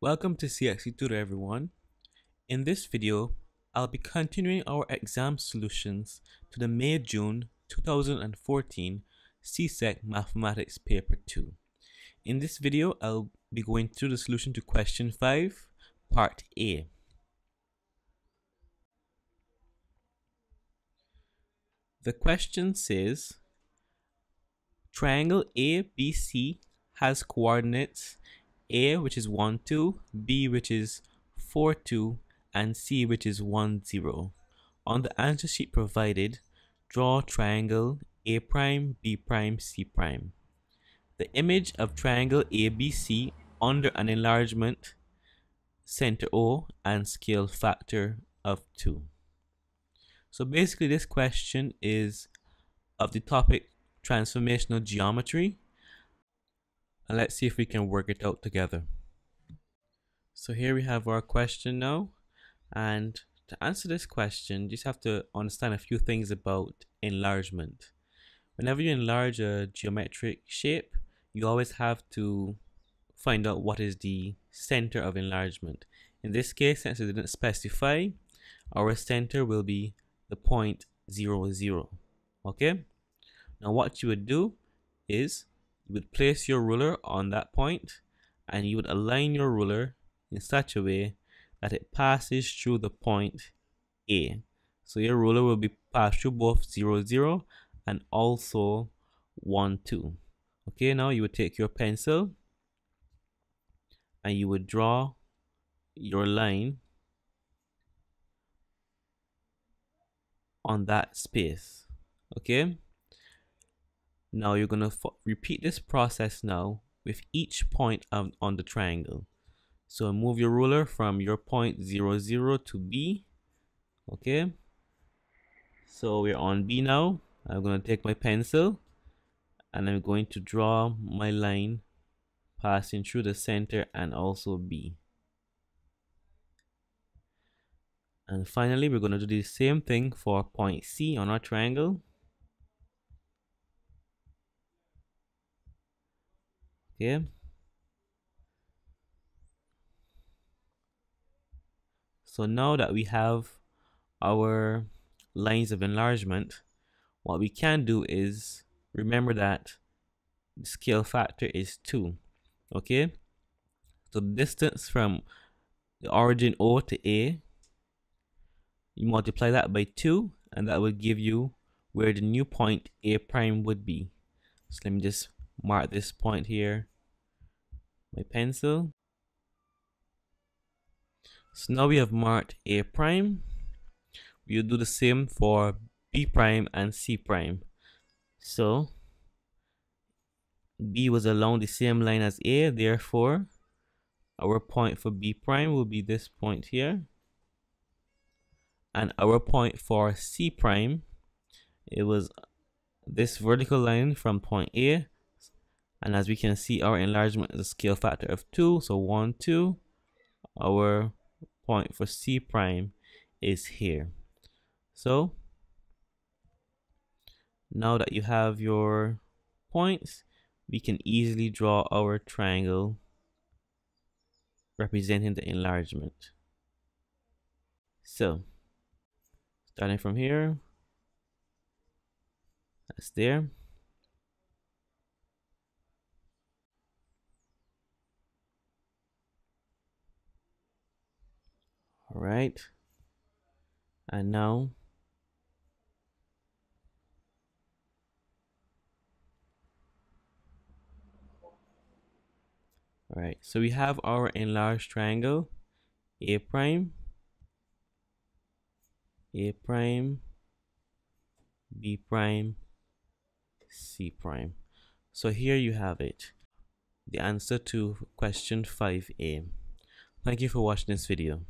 Welcome to CXC Tutor everyone. In this video, I'll be continuing our exam solutions to the May-June 2014 CSEC Mathematics Paper 2. In this video, I'll be going through the solution to question 5, part A. The question says, triangle ABC has coordinates a which is 1 2 b which is 4 2 and c which is 1 0 on the answer sheet provided draw triangle a prime b prime c prime. The image of triangle abc under an enlargement center o and scale factor of 2 so basically this question is of the topic transformational geometry and let's see if we can work it out together. So here we have our question now. And to answer this question, you just have to understand a few things about enlargement. Whenever you enlarge a geometric shape, you always have to find out what is the center of enlargement. In this case, since it didn't specify, our center will be the point zero zero. Okay? Now what you would do is you would place your ruler on that point and you would align your ruler in such a way that it passes through the point A. So your ruler will be passed through both 0, 0 and also 1, 2. Okay, now you would take your pencil and you would draw your line on that space. Okay, now you're going to repeat this process now with each point of, on the triangle. So move your ruler from your point 0, 0 to B. Okay. So we're on B now. I'm going to take my pencil and I'm going to draw my line passing through the center and also B. And finally, we're going to do the same thing for point C on our triangle. Okay so now that we have our lines of enlargement what we can do is remember that the scale factor is 2 okay? So the distance from the origin O to A you multiply that by 2 and that will give you where the new point A prime would be. So let me just mark this point here my pencil. So now we have marked a prime. We'll do the same for b prime and c prime. So b was along the same line as a therefore our point for b prime will be this point here. And our point for c prime it was this vertical line from point a and as we can see our enlargement is a scale factor of 2 so 1 2 our point for c prime is here. So now that you have your points we can easily draw our triangle representing the enlargement. So starting from here that's there all right. And now all right. So we have our enlarged triangle. A prime. A prime. B prime. C prime. So here you have it. The answer to question 5a thank you for watching this video